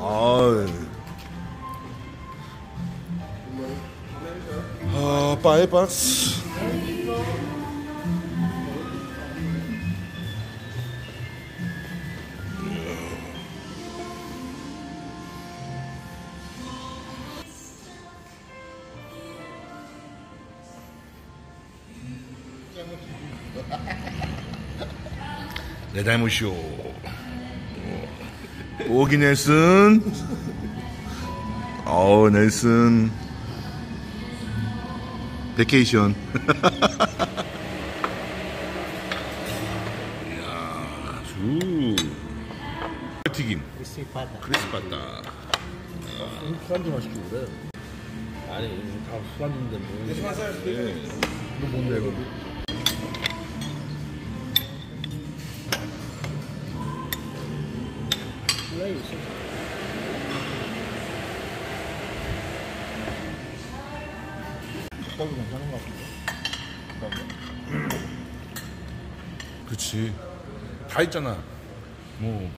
Oh. Ah, pareil, passe. 오. 오기 넬슨. 어우, 넬슨. 베케이션. 이야, 주. 튀김. 크리스피 파다. 크리스 바다. 술안주 맛있게 그래. 아니 요즘 다 술안주인데 뭐. 이거 뭔데 이거? 있어. 떡이 괜찮은 것 같은데. 그치. 다 있잖아. 뭐.